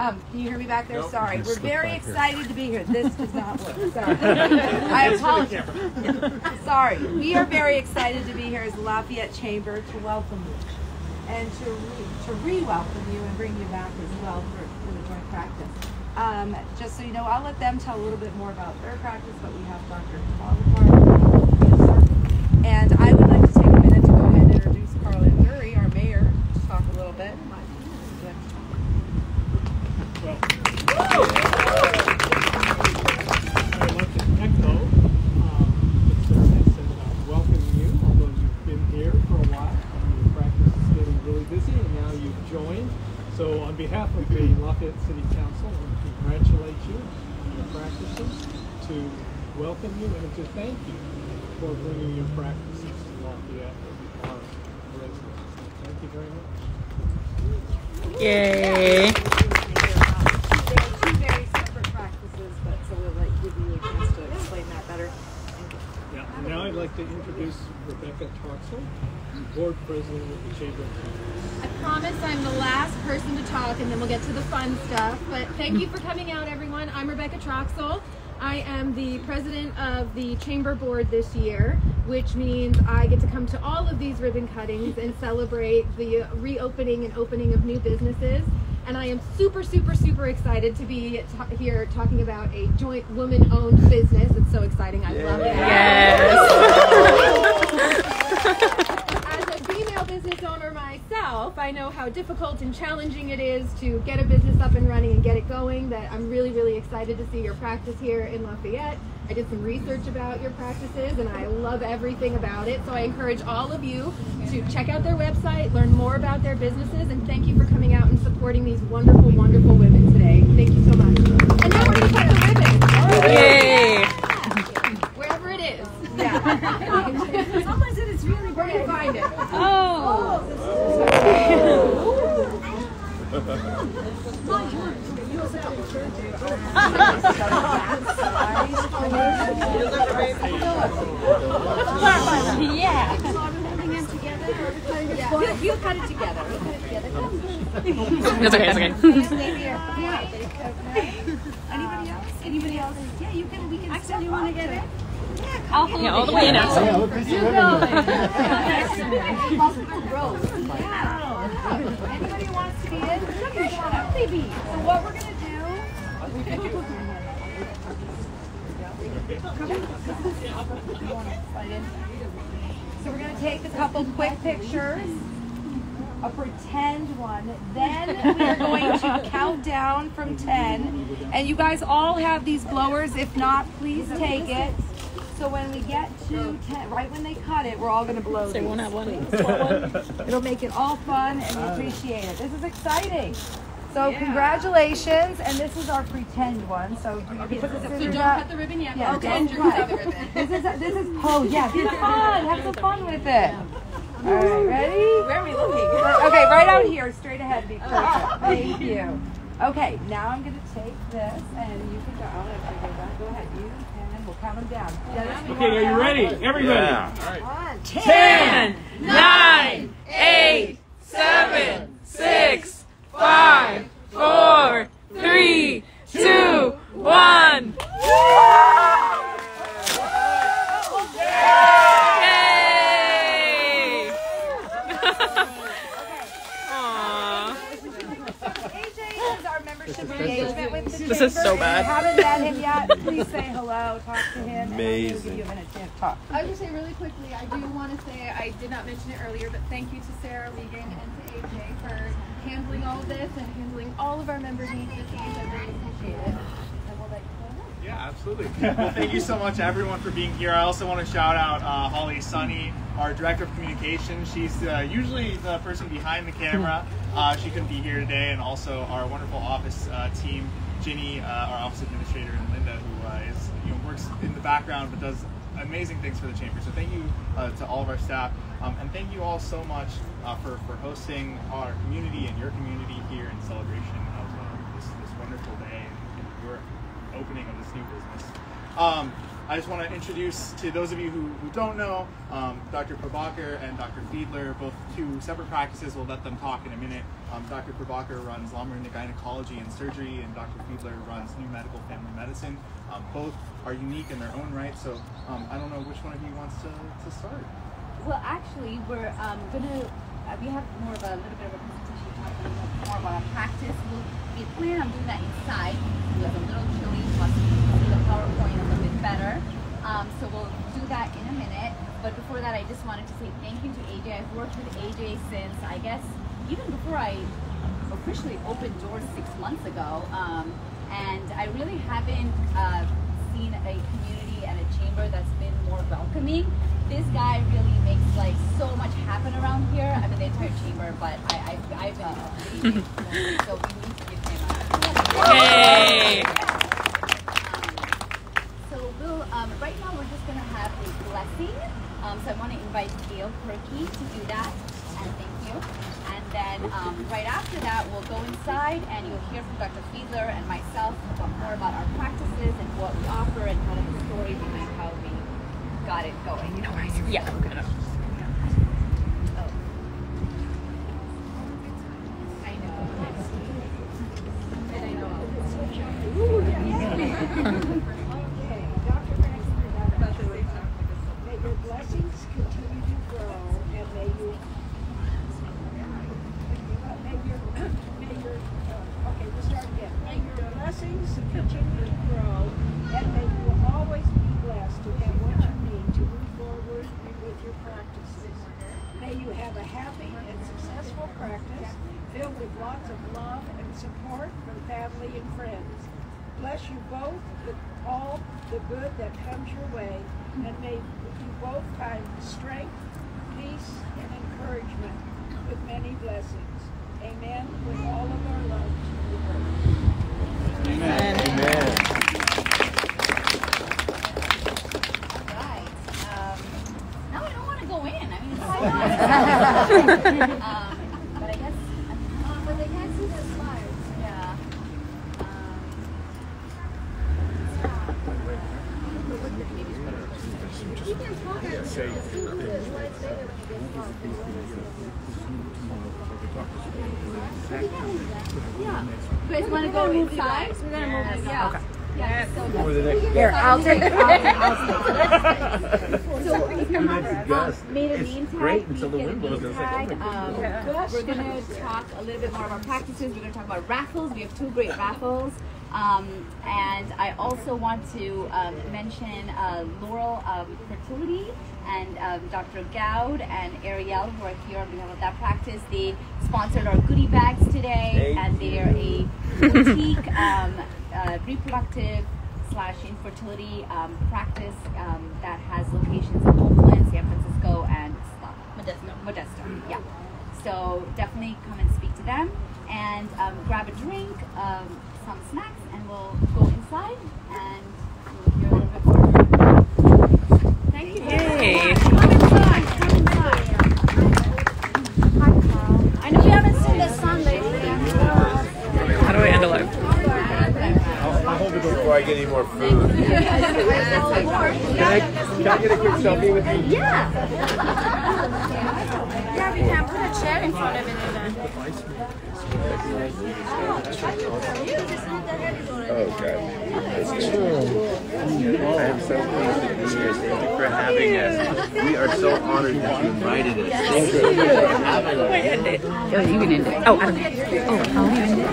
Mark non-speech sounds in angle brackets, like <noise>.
Um, can you hear me back there? Nope. Sorry. We're very back here. excited to be here. This does not work. <laughs> Sorry. I apologize. Sorry. We are very excited to be here as Lafayette Chamber to welcome you and to re, to re-welcome you and bring you back as well for, for the joint practice. Um, just so you know, I'll let them tell a little bit more about their practice, but we have Dr. Wildfire. And I would like to take a minute to go ahead and introduce Carl Anduri, our mayor, to talk a little bit. I'd like to echo um, what Sarah has said about welcoming you, although you've been here for a while and your practice is getting really busy and now you've joined. So on behalf of the Lafayette City Council, I want to congratulate you on your practices, to welcome you and to thank you for bringing your practices to Lafayette and our residents. Thank you very much. Yay. They're two very separate practices, but so we'll like give you a chance to explain that better. Yeah, now I'd like to introduce Rebecca Troxel, Board President of the Chamber of Commerce. I promise I'm the last person to talk and then we'll get to the fun stuff. But thank you for coming out, everyone. I'm Rebecca Troxel. I am the president of the Chamber Board this year, which means I get to come to all of these ribbon cuttings and celebrate the reopening and opening of new businesses. And I am super, super, super excited to be here talking about a joint woman owned business. It's so exciting. I love it. As a female business <laughs> owner myself, I know how difficult and challenging it is to get a business up and running and get it going. That I'm really, really excited to see your practice here in Lafayette. I did some research about your practices and I love everything about it. So I encourage all of you to check out their website, learn more about their businesses, and thank you for coming out and supporting these wonderful, wonderful women today. Thank you so much. And now we're going to cut the ribbon. Yay. Wherever it is. Yeah. Someone said it's really We're going to find it. Oh. Yeah. We'll cut it together. We'll cut it together. That's okay. It's okay. Anybody else? Anybody else? Yeah, you can. We can. Axel, you want to get it? Yeah, all the way in. Axel. Anybody who wants to be in? Come on up, baby. So what we're gonna do? So we're gonna take a couple quick pictures, a pretend one. Then we are going to <laughs> count down from ten, and you guys all have these blowers. If not, please take it. So when we get to ten, right when they cut it, we're all gonna blow. They these. won't one. It'll make it all fun and we appreciate it. This is exciting. So congratulations, and this is our pretend one. So you can put the So don't up. cut the ribbon yet. Yeah, Pretend don't you're cut. cutting the ribbon. This is this is oh yeah, be <laughs> fun. Have some fun with it. All right, ready? Where are we looking? Okay, right out here, straight ahead. Be <laughs> perfect. Thank you. Okay, now I'm gonna take this, and you can go. I'll let you go back. Go ahead, you and we'll count them down. Dennis, Okay, are you ready? Everybody. One, Ten, nine, eight, seven, six, five, four, three, two, one. Yay! Aw. AJ is our membership engagement with the This is so chamber. bad. If you haven't met him yet, please say hello, talk to him. and then we'll give you a minute to talk. I was gonna say really quickly, I do want to say, I did not mention it earlier, but thank you to Sarah Regan and to AJ for handling all of this and handling all of our member needs this week. I very appreciate it. And we'll let you go ahead. Yeah, absolutely. Well, thank you so much, everyone, for being here. I also want to shout out uh, Holly Sunny, our director of communications. She's uh, usually the person behind the camera. <laughs> Uh, she couldn't be here today, and also our wonderful office uh, team, Ginny, uh, our office administrator, and Linda, who uh, is you know works in the background but does amazing things for the chamber. So thank you uh, to all of our staff, um, and thank you all so much uh, for for hosting our community and your community here in celebration of uh, this this wonderful day and your opening of this new business. Um, I just want to introduce to those of you who, who don't know, um, Dr. Prabakar and Dr. Fiedler, both two separate practices. We'll let them talk in a minute. Um, Dr. Prabakar runs Lamorinda Gynecology and Surgery, and Dr. Fiedler runs New Medical Family Medicine. Um, both are unique in their own right, so um, I don't know which one of you wants to, to start. Well, actually, we're um, gonna. Uh, we have more of a little bit of a presentation more about our practice. We'll, we plan on doing that inside. We have a little chilly, plus the PowerPoint a little bit better. Um, so we'll do that in a minute. But before that, I just wanted to say thank you to AJ. I've worked with AJ since I guess even before I officially opened doors six months ago. Um, and I really haven't uh, seen a community and a chamber that's been more welcoming. This guy really makes like so much happen around here. I mean, the entire chamber, but I, I've, I've been really so we need to give him a. Yay! So we'll, um, right now we're just gonna have a blessing. Um, so I want to invite Gail Perky to do that, and thank you. And then um, right after that, we'll go inside and you'll hear from Dr. Fiedler and myself about more about our practices and what we offer and kind of the story behind how we got it going. You know, Yeah. I know. And I know. May your blessings continue to grow and may you may your may your uh, okay we'll start again. May your blessings continue to grow and may you always be blessed to have what you need to move forward with your practices. May you have a happy and successful practice filled with lots of love and support from family and friends. Bless you both with all the good that comes your way, and may you both find strength, peace, and encouragement with many blessings. Amen. With all of our love to you both. Right. Um, now I don't want to go in. I mean, it's <laughs> so um, but I guess. Uh, but they can't see the slides. Yeah. Um, yeah. You guys want to go inside? We're gonna move inside. Yeah. Yeah. So Here, I'll take. I'll, I'll <laughs> So if you're not Yes. made a It's name tag, great we until the get a wind blows. name It's like, oh tag. my Um, We're going to talk a little bit more about practices. We're going to talk about raffles. We have two great raffles. Um, and I also want to um, mention uh, Laurel um, Fertility and um, Dr. Gowd and Ariel who are here on behalf of that practice. They sponsored our goodie bags today, and they are a boutique <laughs> um, uh, reproductive slash infertility um, practice um, that has locations in Oakland, San Francisco, and Modesto. Modesto, yeah. So definitely come and speak to them and um, grab a drink, um, some snacks, and we'll go inside and we'll hear a little bit more. Thank you. Yay. Come inside. Come inside. Hi, Carl. I know we haven't seen the sun lately. How do I end a live? I'll hold it before I get any more food. Can I, can I get a quick selfie with you? Yeah. Yeah, we can put a chair in front of it and Oh, God. I am so pleased to be here. Thank you for having us. We are so honored that you invited us. Thank you for having us. Oh, you can end it. Oh, I don't know. Oh, you end it?